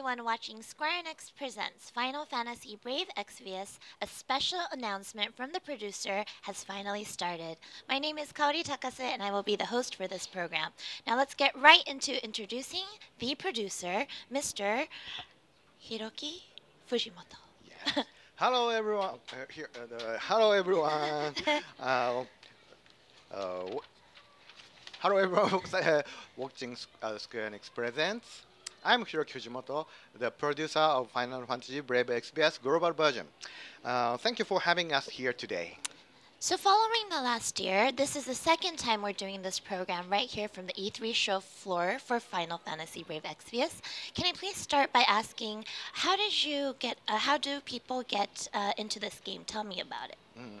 everyone watching Square Enix presents Final Fantasy Brave Exvius. A special announcement from the producer has finally started. My name is Kaori Takase and I will be the host for this program. Now let's get right into introducing the producer, Mr. Hiroki Fujimoto. Yes. hello everyone. Uh, here, uh, hello everyone. uh, uh, hello everyone watching uh, Square Enix presents. I'm Hiroki Fujimoto, the producer of Final Fantasy Brave XPS Global Version. Uh, thank you for having us here today. So, following the last year, this is the second time we're doing this program right here from the E3 show floor for Final Fantasy Brave Exvius. Can I please start by asking, how did you get, uh, how do people get uh, into this game? Tell me about it. Mm.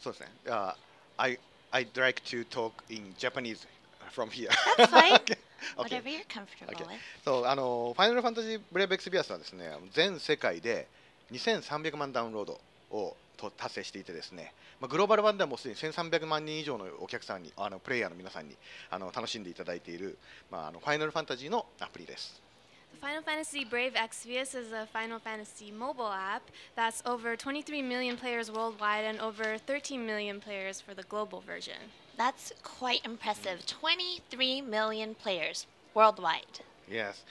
So, uh, I, I'd like to talk in Japanese from here. That's fine. okay. Whatever you're comfortable with. そうあのファイナルファンタジーブレイブエクスビアスはですね全世界で2300万ダウンロードをと達成していてですね、まあ、グローバル版ではもうすでに1300万人以上のお客さんにあのプレイヤーの皆さんにあの楽しんでいただいている、まあ、あのファイナルファンタジーのアプリです。Final Fantasy Brave Exvius is a Final Fantasy mobile app that's over 23 million players worldwide and over 13 million players for the global version. That's quite impressive. 23 million players worldwide. Yes.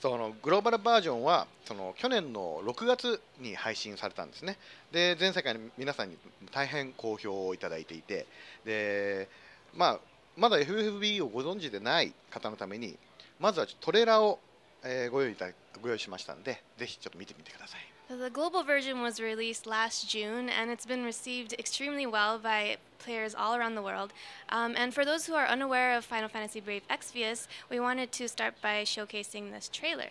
そのグローバルバージョンはその去年の6月に配信されたんですね。で全世界の皆さんに大変好評をいただいていてで、まあ、まだ FFB をご存知でない方のためにまずはトレーラーを、えー、ご用意いたご用意しましたのでぜひちょっと見てみてください。The global version was released last June and it's been received extremely well by players all around the world. Um, and for those who are unaware of Final Fantasy Brave Exvius, we wanted to start by showcasing this trailer.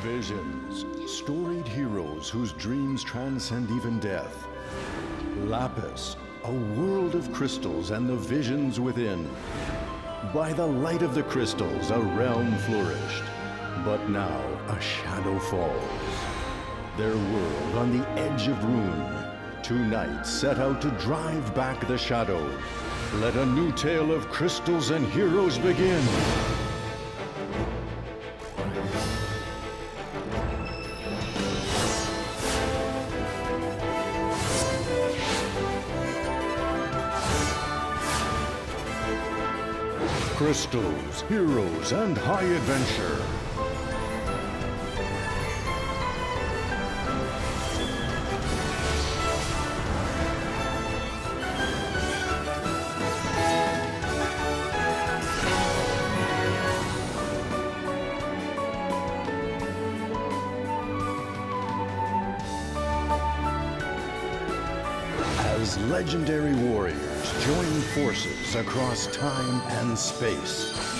Visions, storied heroes whose dreams transcend even death. Lapis, a world of crystals and the visions within. By the light of the crystals, a realm flourished. But now a shadow falls. Their world on the edge of ruin. Two knights set out to drive back the shadow. Let a new tale of crystals and heroes begin. crystals, heroes, and high adventure. Legendary warriors, join forces across time and space.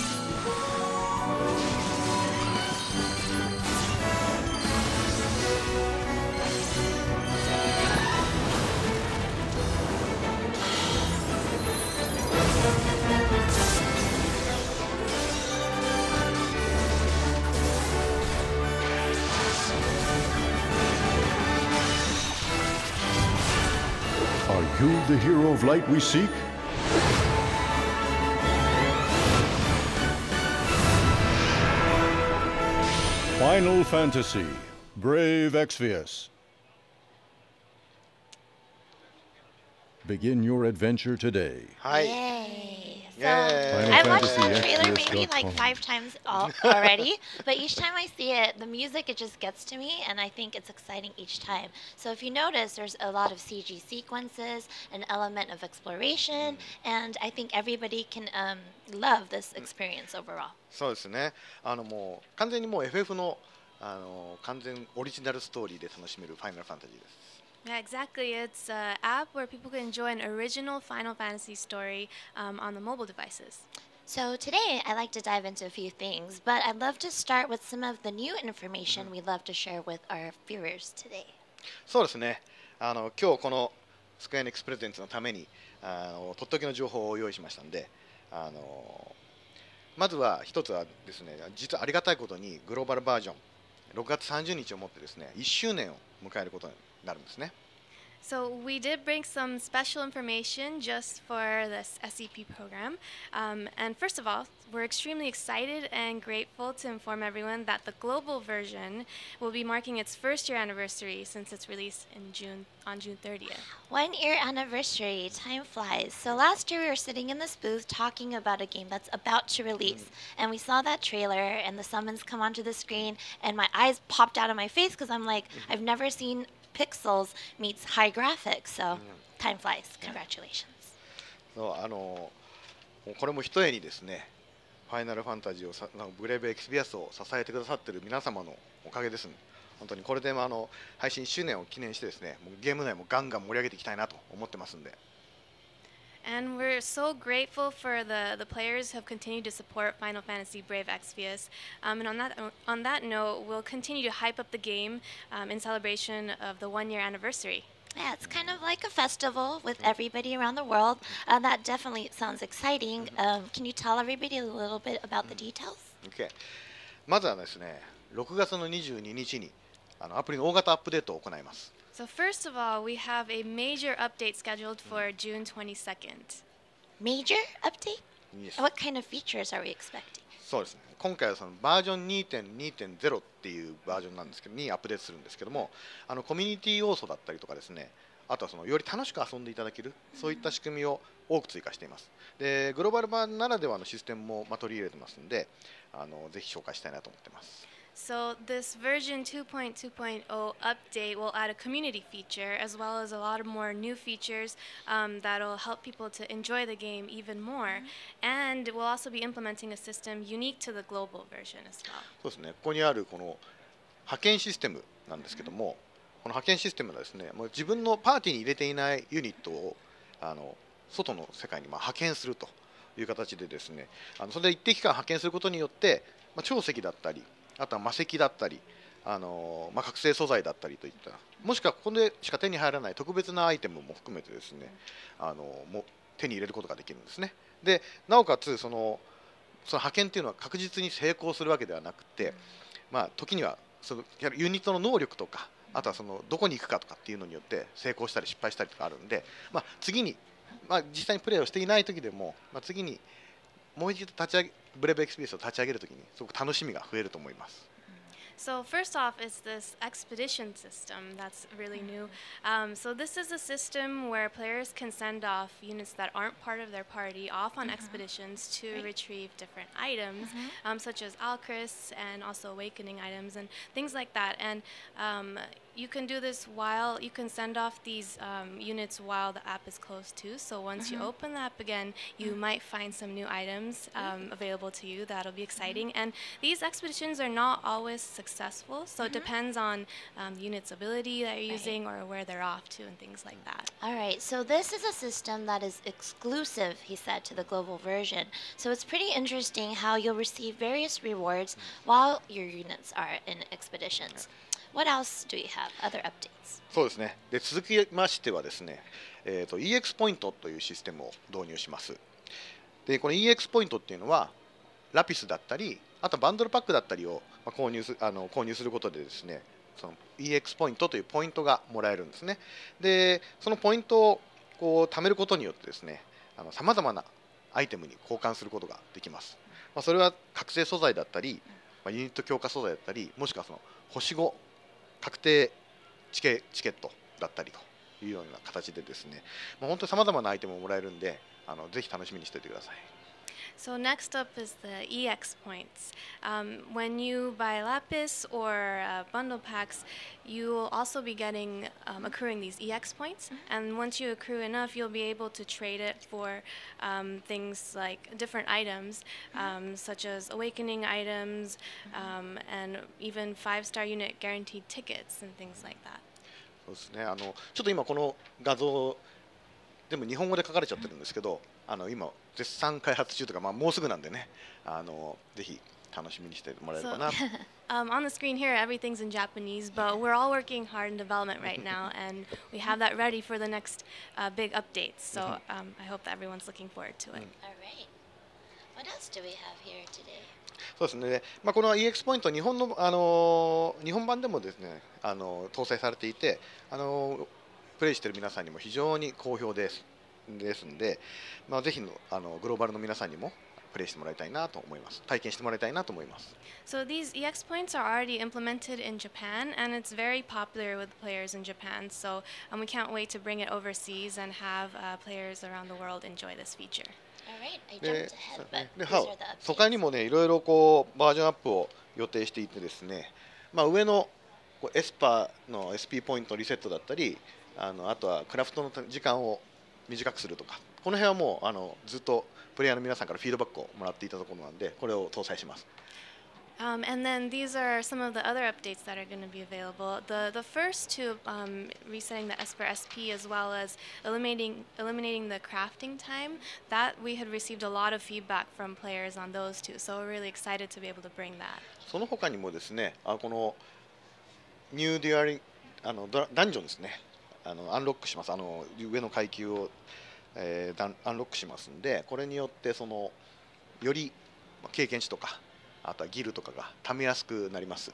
You the hero of light we seek? Final Fantasy Brave Exvius. Begin your adventure today. Hi. Yay. So Yay. I watched Final the trailer Fantasy maybe like XVS.com. five times al- already, but each time I see it, the music it just gets to me, and I think it's exciting each time. So if you notice, there's a lot of CG sequences, an element of exploration, and I think everybody can um, love this experience overall. そうですね。あのもう完全にもう FF のあの完全オリジナルストーリーで楽しめるファイナルファンタジーです。 Yeah, exactly. It's an app where people can enjoy an original Final Fantasy story um, on the mobile devices. So today I'd like to dive into a few things, but I'd love to start with some of the new information we'd love to share with our viewers today. そうですね。あの今日このスクエアニックスプレゼンツのためにあのとっておきの情報を用意しましたんで、あのまずは一つはですね、実はありがたいことにグローバルバージョン6月30日をもってですね1周年を迎えることに なるんですね。 So we did bring some special information just for this SEP program. Um, and first of all, we're extremely excited and grateful to inform everyone that the global version will be marking its first year anniversary since its release in June on June 30th. One year anniversary, time flies. So last year we were sitting in this booth talking about a game that's about to release, and we saw that trailer and the summons come onto the screen, and my eyes popped out of my face because I'm like, I've never seen pixels meets high graphics. So time flies. Congratulations. そうあのこれもひとえにですねファイナルファンタジーをさブレイブエクスビアスを支えてくださっている皆様のおかげです本当にこれでもあの配信1周年を記念してですねもうゲーム内もガンガン盛り上げていきたいなと思ってますんで And we're so grateful for the, the players who have continued to support Final Fantasy Brave Exvius. Um, and on that, on that note, we'll continue to hype up the game um, in celebration of the one year anniversary. Yeah, it's kind of like a festival with everybody around the world. Uh, that definitely sounds exciting. Um, can you tell everybody a little bit about the details? OK まずはですね6月の22日にあのアプリの大型アップデートを行います So, first of all, we have a major update scheduled for June 22nd. Major update? Yes. What kind of features are we expecting? そうですね今回はそのバージョン2.2.0っていうバージョンなんですけどにアップデートするんですけどもあのコミュニティ要素だったりとかですねあとはそのより楽しく遊んでいただけるそういった仕組みを多く追加していますでグローバル版ならではのシステムもまあ取り入れてますのであのぜひ紹介したいなと思ってます So, this version 2.2.0 update will add a community feature as well as a lot of more new features um, that'll help people to enjoy the game even more. And we'll also be implementing a system unique to the global version as well. そうですねここにあるこの派遣システムなんですけどもこの派遣システムはですねもう自分のパーティーに入れていないユニットをあの外の世界にまあ派遣するという形でですねあのそれで一定期間派遣することによって、まあ、長石だったりあとは魔石だったりあのまあ、覚醒素材だったりといったもしくはここでしか手に入らない特別なアイテムも含めてですねあのも手に入れることができるんですね。でなおかつそのその派遣っていうのは確実に成功するわけではなくて、まあ、時にはそのユニットの能力とかあとはそのどこに行くかとかっていうのによって成功したり失敗したりとかあるんで、まあ、次に、まあ、実際にプレーをしていない時でも、まあ、次にもう一度立ち上げブレイブエクスピリエンスを立ち上げる時にすごく楽しみが増えると思います。 So first off is this expedition system that's really new. Um, so this is a system where players can send off units that aren't part of their party off on expeditions to retrieve different items, um, such as Alchris and also awakening items and things like that. And um, you can do this while you can send off these um, units while the app is closed too. So once you open the app again, you might find some new items um, available to you. That'll be exciting. And these expeditions are not always successful, so it depends on um, the unit's ability that you're using or where they're off to and things like that. All right, so this is a system that is exclusive, he said, to the global version. So it's pretty interesting how you'll receive various rewards while your units are in expeditions. What else do you have? Other updates? そうですねで続きましてはですね、えー、と EX ポイントというシステムを導入しますでこの EX ポイントっていうのはラピスだったりあとバンドルパックだったりを購入すあの購入することでですねその EX ポイントというポイントがもらえるんですねでそのポイントをこう貯めることによってですねさまざまなアイテムに交換することができます、まあ、それは覚醒素材だったり、まあ、ユニット強化素材だったりもしくはその星5確定チケチケットだったりというような形でですね、まあ、本当にさまざまなアイテムをもらえるんであのぜひ楽しみにしておいてください。So next up is the EX points. Um, when you buy Lapis or uh, bundle packs, you will also be getting um, accruing these EX points. And once you accrue enough, you'll be able to trade it for um, things like different items, um, such as awakening items, um, and even five-star unit guaranteed tickets and things like that. そうですねあのちょっと今この画像 でも日本語で書かれちゃってるんですけどあの今絶賛開発中とか、まあ、もうすぐなんでねあのぜひ楽しみにしてもらえればな Um, on the screen here, everything's in Japanese, but we're all working hard in development right now, and we have that ready for the next uh, big updates. So um, I hope that everyone's looking forward to it. All right. What else do we have here today? そうですね、まあ、この EX ポイント日本の、あの日本版でもですね、あの搭載されていて、あのプレイしている皆さんにも非常に好評ですですんで、まあ、ぜひのあのグローバルの皆さんにもプレイしてもらいたいなと思います体験してもらいたいなと思います So these EX points are already implemented in Japan, and it's very popular with players in Japan. So um, we can't wait to bring it overseas and have uh, players around the world enjoy this feature. All right, I で jumped ahead, but で these は are the 他に.もねいろいろこうバージョンアップを予定していてですね、まあ、上のこうエスパーの SP ポイントリセットだったりあのあとはクラフトの時間を短くするとかこの辺はもうあのずっとプレイヤーの皆さんからフィードバックをもらっていたところなんでこれを搭載します Um, and then these are some of the other updates that are going to be available. The the first two, um, resetting the Esper SP as well as eliminating eliminating the crafting time. That we had received a lot of feedback from players on those two, so we're really excited to be able to bring that. その他にもですねあこのニューデュアリンあのダダンジョンですねあのアンロックしますあの上の階級を、えーダンアンロックしますんでこれによってそのよりまあ経験値とかあとはギルとかが貯めやすくなります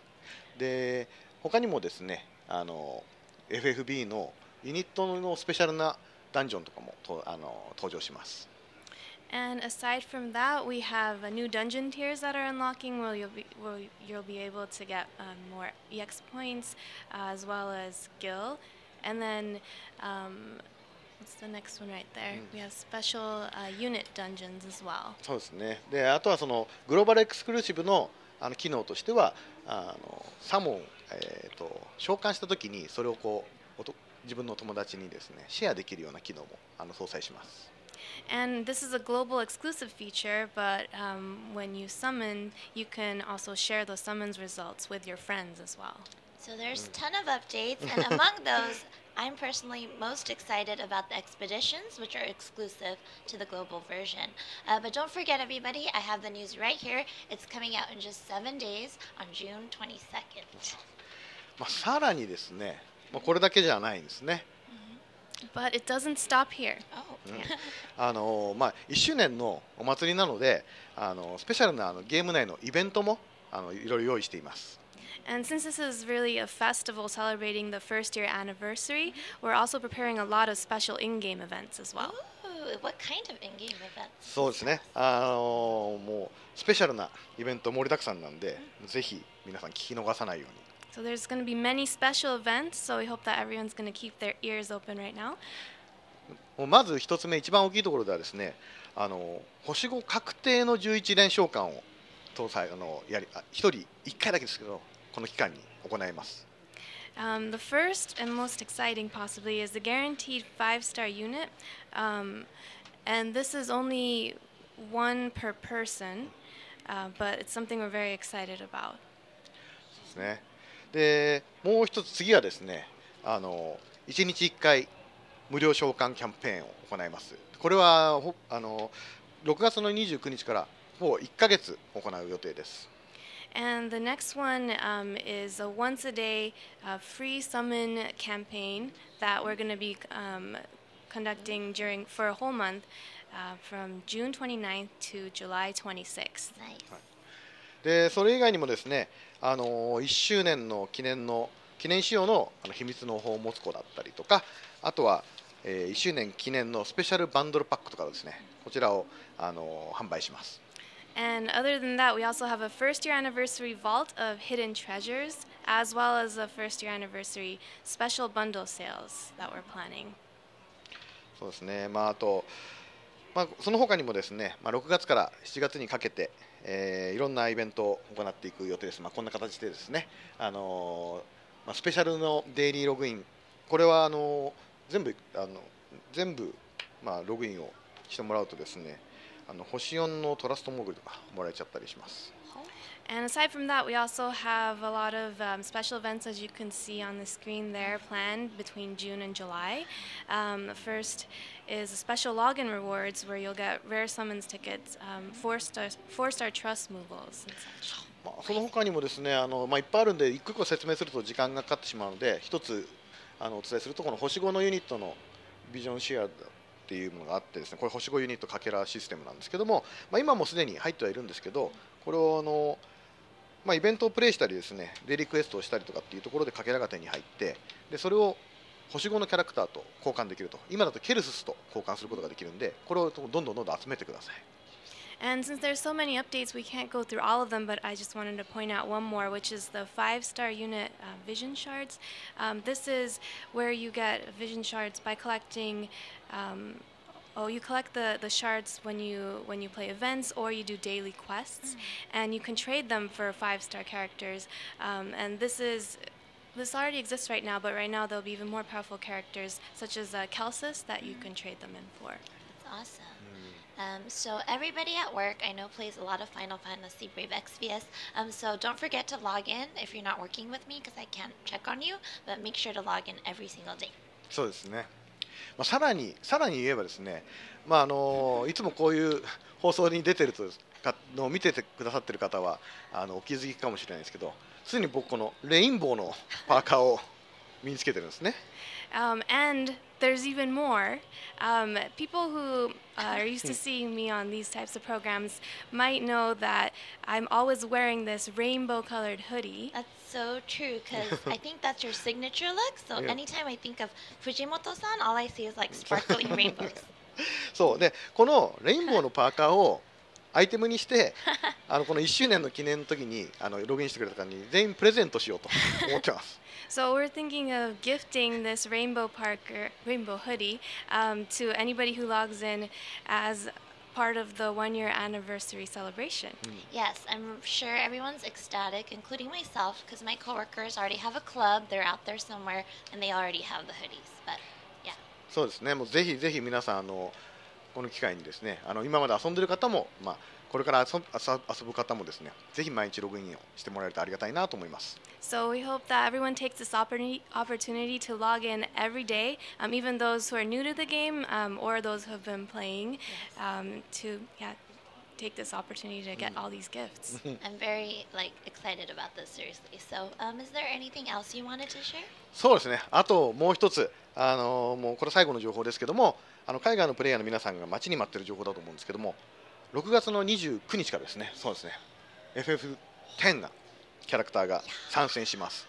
で他にもですねあの FFB のユニットのスペシャルなダンジョンとかもとあの登場します And aside from that, we have uh, new dungeon tiers that are unlocking where you'll be, where you'll be able to get um, more EX points uh, as well as skill. And then, um, what's the next one right there? We have special uh, unit dungeons as well. そうですねであとはそのグローバルエクスクルーシブのあの機能としてはあのサモン、えー、と召喚した時にそれをこうおと自分の友達にですねシェアできるような機能もあの搭載します And this is a global exclusive feature, but um, when you summon, you can also share those summons results with your friends as well. So there's a ton of updates, and among those, I'm personally most excited about the expeditions, which are exclusive to the global version. Uh, but don't forget, everybody, I have the news right here. It's coming out in just seven days on June 22nd. まあ、さらにですね、まあ、これだけじゃないんですね But it doesn't stop here. Oh, あの、まあ、1周年のお祭りなのであのスペシャルなあのゲーム内のイベントもあのいろいろ用意しています And since this is really a festival celebrating the first year anniversary, we're also preparing a lot of special in game events as well. Ooh, what kind of in-game events? そうですねあのもうスペシャルなイベント盛りだくさんなんでぜひ皆さん聞き逃さないように So there's going to be many special events, so we hope that everyone's going to keep their ears open right now. もうまず一つ目一番大きいところではですねあの星5確定の11連召喚を搭載あのやりあ一人一回だけですけどこの期間に行います Um, the first and most exciting, possibly, is the guaranteed five star unit. Um, and this is only one per person, uh, but it's something we're very excited about. ですねでもう一つ次はですねあの1日1回無料召喚キャンペーンを行いますこれはほあの6月の29日からもう1ヶ月行う予定です And the next one um, is a once a day uh, free summon campaign that we're going to be um, conducting during for a whole month uh, from June 29th to July 26th. Nice. でそれ以外にもですねあの1周年の記念の記念仕様のあの秘密の宝物庫だったりとかあとは、え1周年記念のスペシャルバンドルパックとかですねこちらをあの販売します And other than that, we also have a first year anniversary vault of hidden treasures, as well as a first year anniversary special bundle sales that we're planning. そうですね、まあ、あと、まあ、その他にもですね、まあ、6月から7月にかけて、えーいろんなイベントを行っていく予定です、まあ、こんな形でですね、あのーまあ、スペシャルのデイリーログイン、これはあのー全部あの全部、まあ、ログインをしてもらうとですね、あの星4のトラストモグルとかもらえちゃったりします。And aside from that, we also have a lot of um, special events, as you can see on the screen there, planned between June and July. Um, the first is a special login rewards where you'll get rare summons tickets, um, four star four star trust movals and such. まあ、その他にもですねあの、まあ、いっぱいあるんで一個一個説明すると時間がかかってしまうので一つあのお伝えするとこの星5のユニットのビジョンシェアっていうものがあってですねこれ星5ユニットかけらシステムなんですけども、まあ、今もすでに入ってはいるんですけどこれをあの、まあ、イベントをプレイしたりですねデリクエストをしたりとかっていうところでかけらが手に入ってでそれを星5のキャラクターと交換できると。今だとケルススと交換することができるんでこれをどんどんどんどん集めてください。And since there's so many updates, we can't go through all of them, but I just wanted to point out one more, which is the five star unit uh, vision shards. Um, this is where you get vision shards by collecting. Um, Oh, you collect the, the shards when you when you play events or you do daily quests, and you can trade them for five star characters. Um, and this is this already exists right now, but right now there'll be even more powerful characters such as uh, Kelsis that you can trade them in for. That's awesome. Um, so everybody at work, I know, plays a lot of Final Fantasy Brave Exvius. Um, so don't forget to log in if you're not working with me because I can't check on you. But make sure to log in every single day. そうですね、まあ、さらにさらに言えばですね、まああのいつもこういう放送に出てるとかのを見ててくださってる方はあのお気づきかもしれないですけどすでに僕このレインボーのパーカーを身につけてるんですね Um, and there's even more. Um, people who uh, are used to seeing me on these types of programs might know that I'm always wearing this rainbow colored hoodie. That's so true because I think that's your signature look. So Yeah. anytime I think of Fujimoto-san, all I see is like sparkling rainbows. そうでこのレインボーのパーカーをアイテムにしてあのこの1周年の記念の時にあのログインしてくれた方に全員プレゼントしようと思ってます So we're thinking of gifting this rainbow Parker rainbow hoodie um, to anybody who logs in as part of the one year anniversary celebration. Yes, I'm sure everyone's ecstatic, including myself, because my coworkers already have a club. They're out there somewhere, and they already have the hoodies. But yeah, そうですねもうぜひぜひ皆さんあのこの機会にですねあの今まで遊んでる方も、まあ、 これから遊ぶ遊遊ぶ方もですねぜひ毎日ログインをしてもらえるとありがたいなと思います So we hope that everyone takes this opportunity opportunity to log in every day, um, even those who are new to the game um, or those who have been playing, um, to yeah, take this opportunity to get all these gifts. I'm very like excited about this. Seriously. So, um, is there anything else you wanted to share? そうですねあともう一つあのもうこれ最後の情報ですけどもあの海外のプレイヤーの皆さんが待ちに待ってる情報だと思うんですけども6月の29日からですねそうですね FF10 がキャラクターが参戦します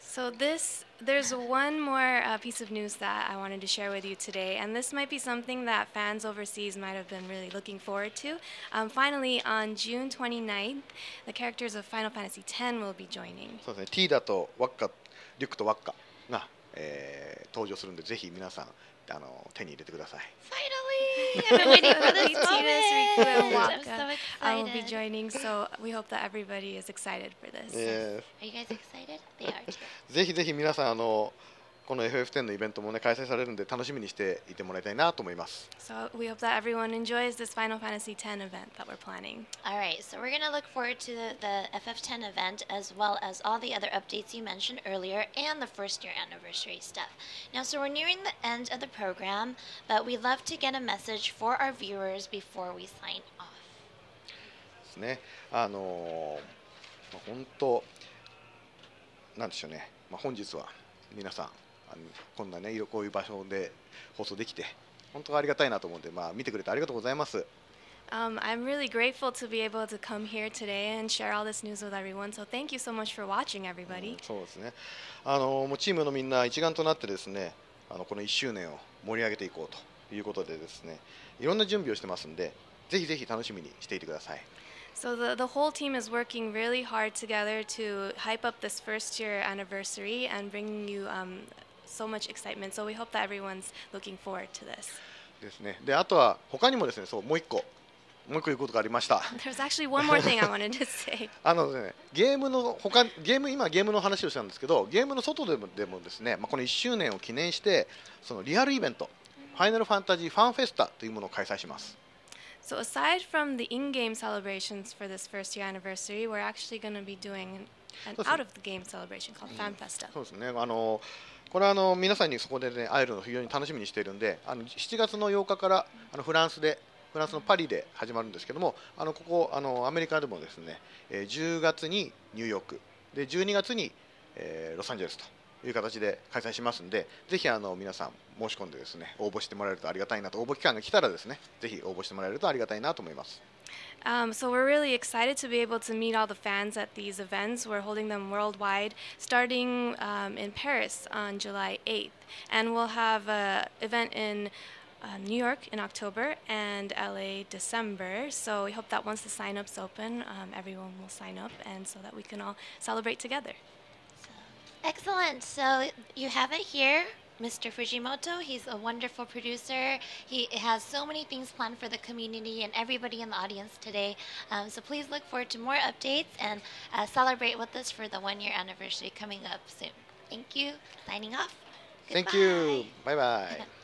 So this, there's one more uh, piece of news that I wanted to share with you today, and this might be something that fans overseas might have been really looking forward to. Um, finally, on June 29th, the characters of Final Fantasy X will be joining. そうですねティーダとワッカリュックとワッカが、えー登場するんでぜひ皆さんあの手に入れてください Finally, I've been waiting for this Tina, moment. Riku, and I'm Waka, so I will be excited. joining, so we hope that everybody is excited for this. え Are you guys excited? They are too. ーぜひぜひ皆さんあの この FF10 のイベントもね開催されるんで楽しみにしていてもらいたいなと思います So we hope that everyone enjoys this Final Fantasy X event that we're planning. All right, so we're going to look forward to the, the FF10 event as well as all the other updates you mentioned earlier and the first year anniversary stuff. Now, so we're nearing the end of the program, but we'd love to get a message for our viewers before we sign off. ですねあのーまあ本当なんでしょうね、まあ、本日は皆さんこんなね色こういう場所で放送できて本当ありがたいなと思うんで、まあ、見てくれてありがとうございます。Um, I'm really grateful to be able to come here today and share all this news with everyone. So thank you so much for watching, everybody. そうですね。あのもうチームのみんな一丸となってですね、あのこの1周年を盛り上げていこうということでですね、いろんな準備をしてますんで、ぜひぜひ楽しみにしていてください。So the, the whole team is working really hard together to hype up this first year anniversary and bring you um, so much excitement. So we hope that everyone's looking forward to this. ですね。で、あとは他にもですね、そうもう一個もう一個言うことがありました。There's actually one more thing I wanted to say. あのね、ゲームの他ゲーム今ゲームの話をしたんですけど、ゲームの外でもでもですね、まあ、この1周年を記念してそのリアルイベント、ファイナルファンタジーファンフェスタというものを開催します。So aside from the in-game celebrations for this first year anniversary, we're actually going to be doing an Listen. out-of-the-game celebration called Fan Festa. そうですね。あのこれはあの皆さんにそこでね会えるのを非常に楽しみにしているんで、あの7月の8日からあのフランスでフランスのパリで始まるんですけども、あのここあのアメリカでもですね、え10月にニューヨークで12月に、えーロサンゼルスと。いう形で開催しますんでぜひあの皆さん申し込んでですね応募してもらえるとありがたいなと応募期間が来たらですねぜひ応募してもらえるとありがたいなと思います Um, so we're really excited to be able to meet all the fans at these events. We're holding them worldwide, starting um, in Paris on July 8th, and we'll have an event in uh, New York in October and LA December. So we hope that once the sign-ups open, um, everyone will sign up, and so that we can all celebrate together. Excellent. So you have it here. Mr. Fujimoto, he's a wonderful producer. He has so many things planned for the community and everybody in the audience today. Um, so please look forward to more updates and uh, celebrate with us for the one year anniversary coming up soon. Thank you. Signing off. Goodbye. Thank you. Bye bye.